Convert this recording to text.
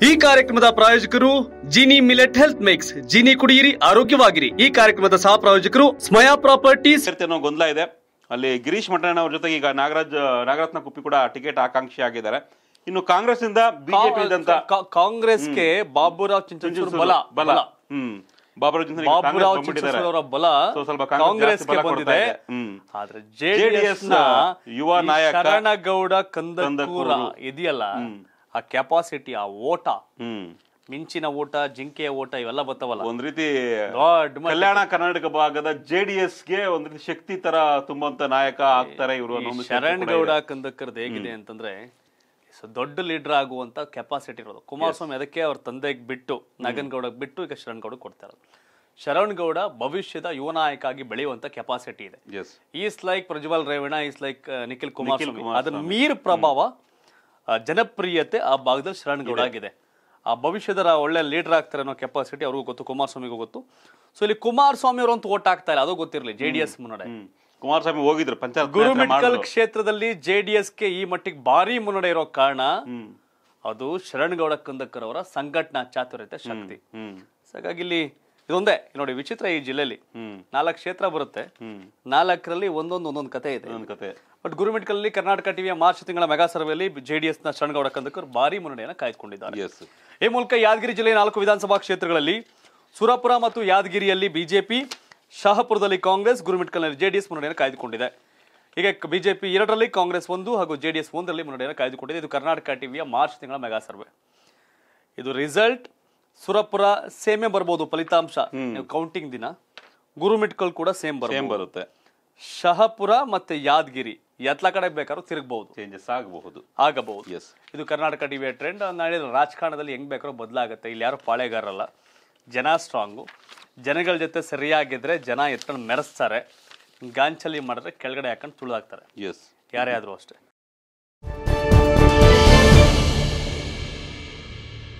ಈ ಕಾರ್ಯಕ್ರಮದ ಪ್ರಾಯೋಜಕರು Jini millet health mix. Jini ಕುಡಿಯಿರಿ ಆರೋಗ್ಯವಾಗಿರಿ. ಈ ಕಾರ್ಯಕ್ರಮದ ಸಹ ಪ್ರಾಯೋಜಕರು ಸ್ಮಯಾ ಪ್ರಾಪರ್ಟೀಸ್. ಅನ್ನೋ ಗೊಂದಲ ಇದೆ. ಅಲ್ಲಿ ಗಿರೀಶ್ ಮಠಣ್ಣ ಅವ್ರ ಜೊತೆಗೆ ಈಗ ನಾಗರಾಜ್ ನಾಗರತ್ನ ಕುಪ್ಪಿ ಕೂಡ ಟಿಕೆಟ್ ಆಕಾಂಕ್ಷಿ ಆಗಿದ್ದಾರೆ. ಇನ್ನು ಕಾಂಗ್ರೆಸ್ ಇಂದ ಬಿಜೆಪಿ ಗೆ ಕಾಂಗ್ರೆಸ್ಗೆ ಬಾಬುರಾವ್ ಚಿಂಚನಸೂರು ಬಲ ಬಲ. ಹ್ಮ್. ಬಾಬುರಾವ್ ಚಿಂಚನಸೂರು ಬಲ ಸ್ವಲ್ಪ ಕಾಂಗ್ರೆಸ್ಗೆ ಬಂದಿದೆ. ಆದ್ರೆ ಜೆಡಿಎಸ್ನ ಯುವ ನಾಯಕ ಶರಣಗೌಡ ಕಂದಕೂರ ಇದೆಯಲ್ಲ? ಆ ಕೆಪಾಸಿಟಿ ಆ ಓಟ ಮಿಂಚಿನ ಓಟ ಜಿಂಕೆಯ ಓಟ ಇವೆಲ್ಲ ಬರ್ತಾವಲ್ಲ ಒಂದ್ ರೀತಿ. ಕಲ್ಯಾಣ ಕರ್ನಾಟಕ ಭಾಗದ ಜೆಡಿಎಸ್ಗೆ ಒಂದ್ ರೀತಿ ಶಕ್ತಿ ತರ ತುಂಬಂತ ನಾಯಕ ಆಗ್ತಾರೆ ಇವರು ಶರಣ್ ಗೌಡ ಕಂದಕರ್ ಹೇಗಿದೆ ಅಂತಂದ್ರೆ ದೊಡ್ಡ ಲೀಡರ್ ಆಗುವಂತ ಕೆಪಾಸಿಟಿ ಇರೋದು. ಕುಮಾರಸ್ವಾಮಿ ಅದಕ್ಕೆ ಅವ್ರ ತಂದೆಗೆ ಬಿಟ್ಟು ನಗನ್ ಗೌಡಗ್ ಬಿಟ್ಟು ಈಗ ಶರಣ್ ಗೌಡ ಕೊಡ್ತಾರ. ಶರಣ್ ಗೌಡ ಭವಿಷ್ಯದ ಯುವ ನಾಯಕ ಆಗಿ ಬೆಳೆಯುವಂತ ಕೆಪಾಸಿಟಿ ಇದೆ. Is like Prajwal Revanna is like Nikhil Kumaraswamy Kumaraswamy. ಅದನ್ನ ಮೀರ್ ಪ್ರಭಾವ ಜನಪ್ರಿಯತೆ ಆ ಭಾಗದಲ್ಲಿ ಶರಣ್ ಗೌಡ ಆಗಿದೆ. ಆ ಭವಿಷ್ಯದ ಒಳ್ಳೆ ಲೀಡರ್ ಆಗ್ತಾರೆ ಅನ್ನೋ ಕೆಪಾಸಿಟಿ ಅವ್ರಿಗೂ ಗೊತ್ತು ಕುಮಾರಸ್ವಾಮಿಗೂ ಗೊತ್ತು. ಸೊ ಇಲ್ಲಿ ಕುಮಾರಸ್ವಾಮಿ ಅವರು ಅಂತ ಓಟ್ ಆಗ್ತಾ ಇಲ್ಲ ಅದು ಗೊತ್ತಿರಲಿ ಜೆ ಡಿ ಎಸ್ ಮುನ್ನಡೆ. ಕುಮಾರಸ್ವಾಮಿ ಹೋಗಿದ್ರು ಪಂಚಾಯತ್ ಗುರುಮಿಟ್ಕಲ್ ಕ್ಷೇತ್ರದಲ್ಲಿ ಜೆಡಿಎಸ್ಗೆ ಈ ಮಟ್ಟಿಗೆ ಭಾರಿ ಮುನ್ನಡೆ ಇರೋ ಕಾರಣ ಅದು ಶರಣಗೌಡ ಕಂದಕರ್ ಅವರ ಸಂಘಟನಾ ಚಾತುರ್ಯತೆ ಶಕ್ತಿ. ಹಾಗಾಗಿ ಇಲ್ಲಿ ಇದೊಂದೇ. ನೋಡಿ ವಿಚಿತ್ರ ಈ ಜಿಲ್ಲೆಯಲ್ಲಿ ನಾಲ್ಕು ಕ್ಷೇತ್ರ ಬರುತ್ತೆ. ನಾಲ್ಕರಲ್ಲಿ ಒಂದೊಂದು ಒಂದೊಂದು ಕತೆ ಇದೆ. ಕತೆ. ಬಟ್ ಗುರುಮಿಟ್ಕಲ್ಲಿ ಕರ್ನಾಟಕ ಟಿವಿಯ ಮಾರ್ಚ್ ತಿಂಗಳ ಮೆಗಾ ಸರ್ವೆಯಲ್ಲಿ ಜೆಡಿಎಸ್ನ ಶರಣಗೌಡ ಕಂದಕರ್ ಭಾರಿ ಮುನ್ನಡೆಯನ್ನು ಕಾಯ್ದುಕೊಂಡಿದ್ದಾರೆ. ಈ ಮೂಲಕ ಯಾದಗಿರಿ ಜಿಲ್ಲೆಯ ನಾಲ್ಕು ವಿಧಾನಸಭಾ ಕ್ಷೇತ್ರಗಳಲ್ಲಿ ಸುರಪುರ ಮತ್ತು ಯಾದಗಿರಿಯಲ್ಲಿ ಬಿಜೆಪಿ ಶಹಪುರದಲ್ಲಿ ಕಾಂಗ್ರೆಸ್ ಗುರುಮಿಟ್ಕಲ್ನಲ್ಲಿ ಜೆಡಿಎಸ್ ಮುನ್ನಡೆಯನ್ನು ಕಾಯ್ದುಕೊಂಡಿದೆ. ಈಗ ಬಿಜೆಪಿ ಎರಡರಲ್ಲಿ ಕಾಂಗ್ರೆಸ್ ಒಂದು ಹಾಗೂ ಜೆಡಿಎಸ್ ಒಂದರಲ್ಲಿ ಮುನ್ನಡೆಯನ್ನು ಕಾಯ್ದುಕೊಂಡಿದೆ. ಇದು ಕರ್ನಾಟಕ ಟಿವಿಯ ಮಾರ್ಚ್ ತಿಂಗಳ ಮೆಗಾ ಸರ್ವೆ. ಇದು ರಿಸಲ್ಟ್ ಸುರಪುರ ಸೇಮೆ ಬರ್ಬೋದು ಫಲಿತಾಂಶ. ನೀವು ಕೌಂಟಿಂಗ್ ದಿನ. ಗುರುಮಿಟ್ಕಲ್ ಕೂಡ ಸೇಮ್ ಸೇಮ್ ಬರುತ್ತೆ. ಶಹಪುರ ಮತ್ತೆ ಯಾದಗಿರಿ ಎತ್ಲ ಕಡೆ ಬೇಕಾದ್ರೂ ತಿರುಗಬಹುದು. ಚೇಂಜಸ್ ಆಗಬಹುದು. ಆಗಬಹುದು. ಎಸ್ ಇದು ಕರ್ನಾಟಕ ಟಿವಿಯ ಟ್ರೆಂಡ್ ನಾಳೆ ರಾಜಕಾರಣದಲ್ಲಿ ಹೆಂಗ್ ಬೇಕಾದ್ರೂ ಬದಲಾಗುತ್ತೆ. ಇಲ್ಲಿ ಯಾರು ಪಾಳೆಗಾರಲ್ಲ ಜನ ಸ್ಟ್ರಾಂಗು ಜನಗಳ ಜೊತೆ ಸರಿಯಾಗಿದ್ರೆ ಜನ ಎತ್ಕೊಂಡು ಮೆರೆಸ್ತಾರೆ. ಗಾಂಚಲಿ ಮಾಡಿದ್ರೆ ಕೆಳಗಡೆ ಹಾಕೊಂಡು ತುಳಿದಾಕ್ತಾರೆ. ಎಸ್ ಯಾರೇ ಆದ್ರೂ ಅಷ್ಟೇ.